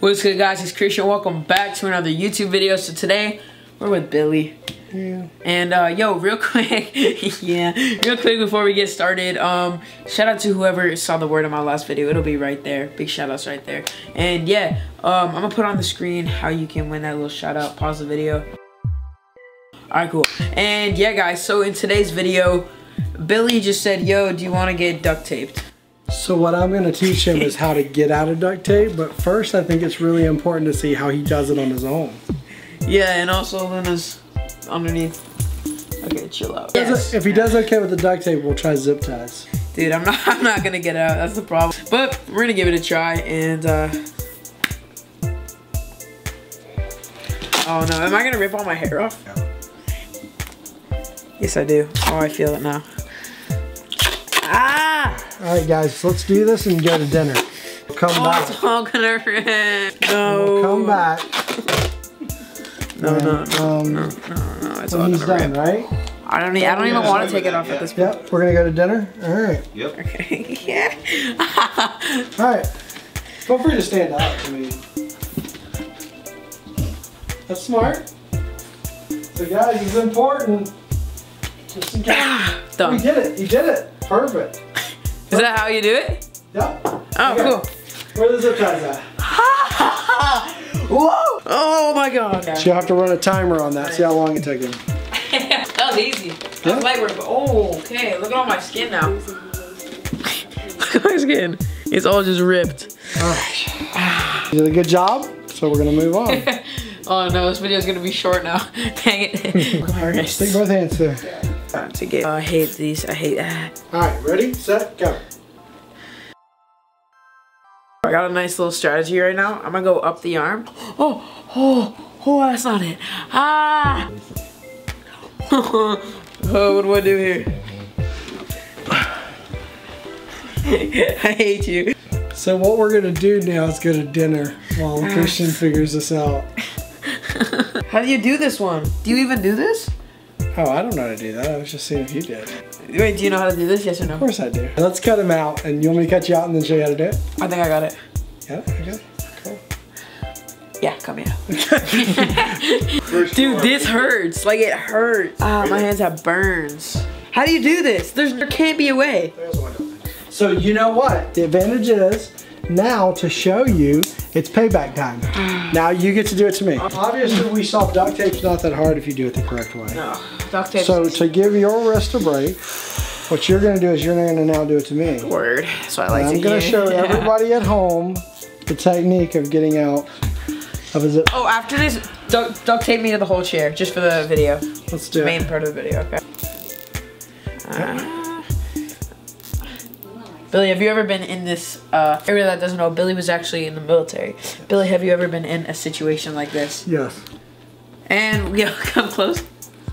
What's good guys, it's Christian. Welcome back to another YouTube video. So today, we're with Billy. Yeah. And uh, yo, real quick, yeah, real quick before we get started, um, shout out to whoever saw the word in my last video. It'll be right there. Big shout outs right there. And yeah, um, I'm gonna put on the screen how you can win that little shout out. Pause the video. Alright, cool. And yeah, guys, so in today's video, Billy just said, yo, do you wanna get duct taped? So what I'm going to teach him is how to get out of duct tape, but first I think it's really important to see how he does it on his own. Yeah, and also Luna's underneath. Okay, chill out. It- If he does okay with the duct tape, we'll try zip ties. Dude, I'm not I'm not gonna get out. That's the problem. But we're gonna give it a try and uh Oh no, am I gonna rip all my hair off? Yes I do. Oh I feel it now. All right, guys, let's do this and go to dinner. We'll come Oh, back. it's all gonna rip. No. We'll come back. No, no, no, Um, no, no, no. It's all when he's gonna done, rip. right? I don't, e- I don't even want to take it off that, at this point. Yep, we're gonna go to dinner. All right. Yep. Okay. yeah. All right. Feel free to stand up. I mean, that's smart. So guys, it's important. Just in case. Oh, you did it. You did it. Perfect. Is that how you do it? Yep. Oh, Okay. cool. Where the zip ties at? Whoa! Oh my god. So you'll have to run a timer on that. See how long it took him. that was easy. That Yeah. was light work. Oh, okay. Look at all my skin now. Look at my skin. It's all just ripped. Ah. You did a good job. So we're gonna move on. Oh no, this video is gonna be short now. Dang it. Stick both hands there. Time to get. Oh, I hate these. I hate that. All right, ready, set, go. I got a nice little strategy right now. I'm gonna go up the arm. Oh, oh, oh, that's not it. Ah! oh, what do I do here? I hate you. So what we're gonna do now is go to dinner while Christian figures this out. How do you do this one? Do you even do this? Oh, I don't know how to do that. I was just seeing if you did. Wait, do you know how to do this? Yes or no? Of course I do. Let's cut him out, and you want me to cut you out and then show you how to do it? I think I got it. Yeah. Okay. Cool. Yeah, come here. Dude, this hurts. Like it hurts. Ah, my hands have burns. How do you do this? There's there can't be a way. So you know what? The advantage is now to show you it's payback time. now you get to do it to me. Obviously, we saw duct tape's not that hard if you do it the correct way. No, duct tape. So to give your wrist a break, what you're gonna do is you're gonna now do it to me. word. So I like I'm gonna hear. show everybody at home the technique of getting out of a zip. Oh, after this, duct, duct tape me to the whole chair, just for the video. Let's do Main it. part of the video, okay. Uh, Billy, have you ever been in this, uh, area that doesn't know, Billy was actually in the military. Billy, have you ever been in a situation like this? Yes. And, yeah, come close.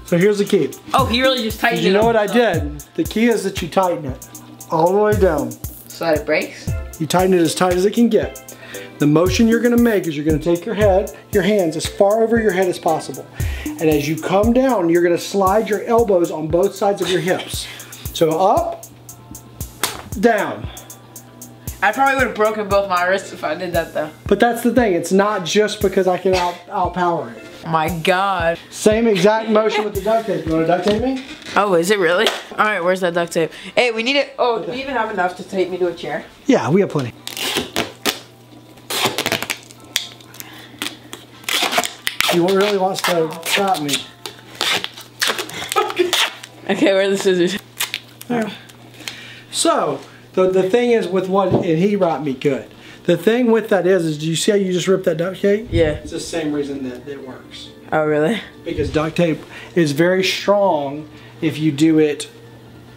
So here's the key. Oh, he really just tightened You it You know what I did? The key is that you tighten it all the way down. So that it breaks? You tighten it as tight as it can get. The motion you're gonna make is you're gonna take your head, your hands as far over your head as possible. And as you come down, you're gonna slide your elbows on both sides of your hips. So up, down. I probably would have broken both my wrists if I did that though. But that's the thing, it's not just because I can out outpower it. My god. Same exact motion with the duct tape. You wanna duct tape me? Oh, is it really? Alright, where's that duct tape? Hey, we need it. Oh, do we even have enough to tape me to a chair? Yeah, we have plenty. He really wants to trap me. Okay, where are the scissors? So, the, the thing is with what, and he brought me good. The thing with that is, is do you see how you just ripped that duct tape? Yeah. It's the same reason that it works. Oh, really? Because duct tape is very strong if you do it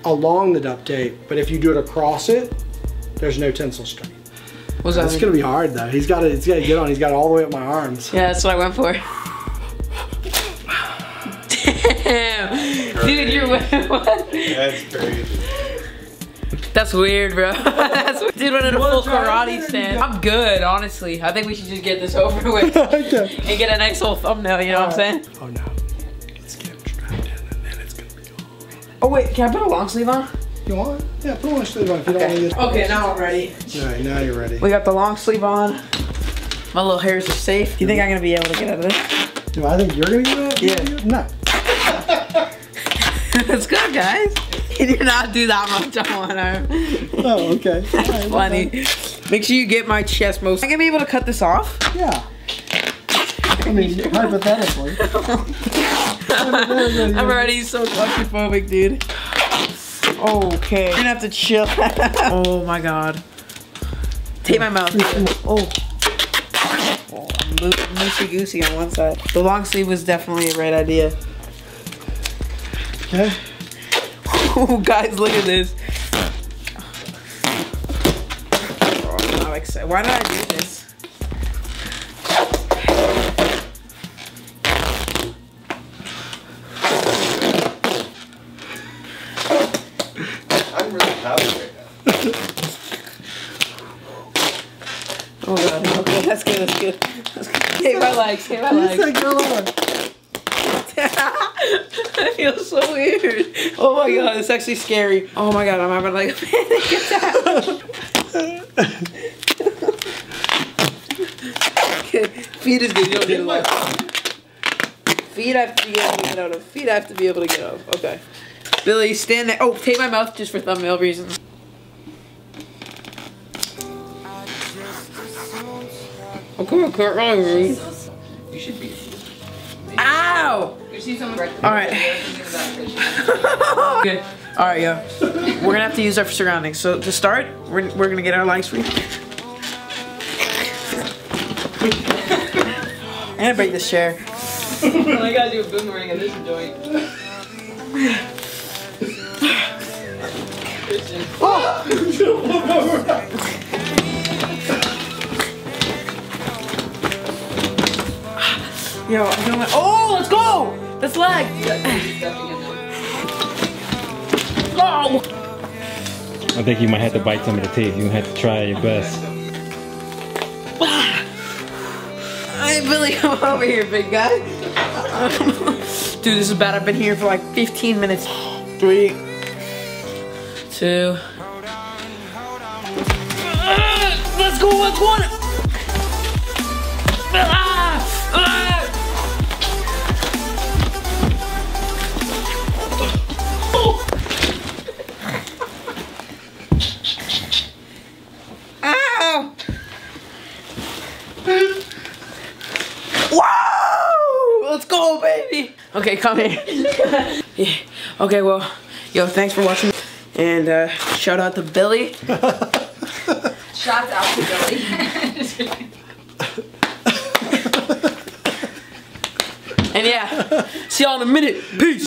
along the duct tape, but if you do it across it, there's no tensile strength. What's that? It's mean? gonna be hard though. He's got to, he's got to get on. He's got it all the way up my arms. Yeah, that's what I went for. Damn. Dude, you're what? That's crazy. That's weird, bro. That's weird. Dude went in a full wanna karate it? stand. I'm good, honestly. I think we should just get this over with okay. and get a nice little thumbnail, you know what I'm saying? Oh no. Let's get him strapped in and then it's gonna be all. Oh, wait, can I put a long sleeve on? You want? Yeah, put one sleeve on if you don't want to Okay, okay now I'm ready. All right, now you're ready. We got the long sleeve on. My little hairs are safe. Do you think I'm gonna be able to get out of this? Do I think you're gonna get it? Yeah. No. Let's go, guys. He did not do that much on her. Oh, okay. Right, well Funny. Make sure you get my chest most. Am I gonna be able to cut this off? Yeah. I mean, hypothetically. Hypothetically, I'm already so claustrophobic, dude. Okay. You're gonna have to chill. oh my god. Take my mouth. Oh. Oh, I'm loosey goosey on one side. The long sleeve was definitely a right idea. Okay. Oh, guys, look at this. Oh, I'm not excited. Why did I do this? I'm really proud right now. Oh god. Okay, that's good. That's good. That's good. Take my legs. Take my You legs. Said go. I feel so weird. Oh my god, it's actually scary. Oh my god, I'm having like a panic attack. okay, feet is good. You don't need a lot. Feet I have to be able to get out of. Feet I have to be able to get out of. Okay. Billy, stand there. Oh, take my mouth just for thumbnail reasons. Oh, come on, Kurt. Really? You should be. Ow! You see someone right All right. Good. All right, yo. We're gonna have to use our surroundings. So to start, we're, we're gonna get our legs free. I'm gonna break this chair. I gotta do a boomerang in this joint. Christian. Yo, I'm doing my. Oh, let's go! That's leg. Oh! I think you might have to bite some of the teeth. You have to try your best. I really come over here, big guy. Dude, this is bad. I've been here for like 15 minutes. Three, two. Ah, let's go, let's one. Okay, come here. yeah. Okay, well, yo, thanks for watching. And uh, shout out to Billy. Shots out to Billy. And yeah, see y'all in a minute. Peace.